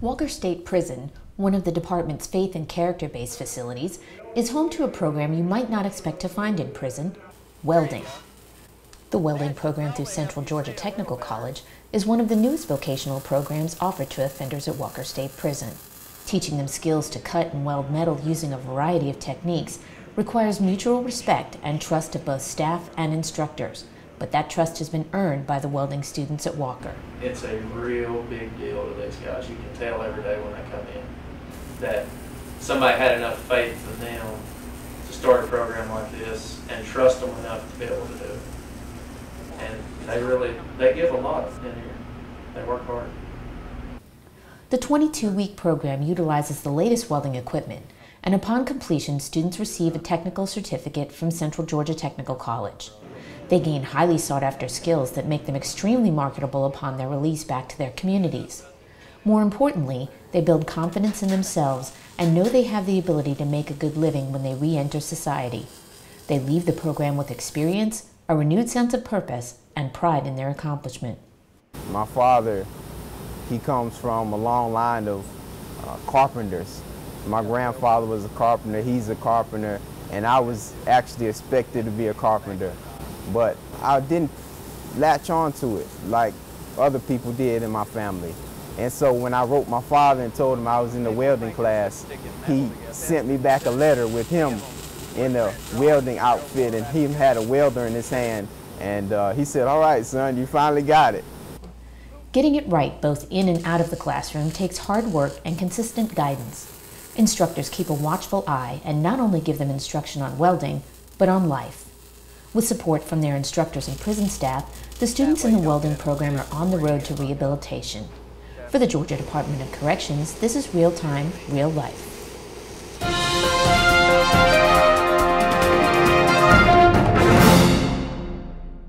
Walker State Prison, one of the department's faith and character based facilities, is home to a program you might not expect to find in prison welding. The welding program through Central Georgia Technical College is one of the newest vocational programs offered to offenders at Walker State Prison. Teaching them skills to cut and weld metal using a variety of techniques requires mutual respect and trust of both staff and instructors but that trust has been earned by the welding students at Walker. It's a real big deal to these guys. You can tell every day when they come in that somebody had enough faith in them to start a program like this and trust them enough to be able to do it. And they really, they give a lot in here. They work hard. The 22-week program utilizes the latest welding equipment, and upon completion, students receive a technical certificate from Central Georgia Technical College. They gain highly sought after skills that make them extremely marketable upon their release back to their communities. More importantly, they build confidence in themselves and know they have the ability to make a good living when they re enter society. They leave the program with experience, a renewed sense of purpose, and pride in their accomplishment. My father, he comes from a long line of uh, carpenters. My grandfather was a carpenter, he's a carpenter, and I was actually expected to be a carpenter but I didn't latch on to it like other people did in my family. And so when I wrote my father and told him I was in the welding class, he sent me back a letter with him in a welding outfit and he had a welder in his hand. And uh, he said, all right, son, you finally got it. Getting it right both in and out of the classroom takes hard work and consistent guidance. Instructors keep a watchful eye and not only give them instruction on welding, but on life. With support from their instructors and prison staff, the students in the welding program are on the road to rehabilitation. For the Georgia Department of Corrections, this is Real Time, Reel Life.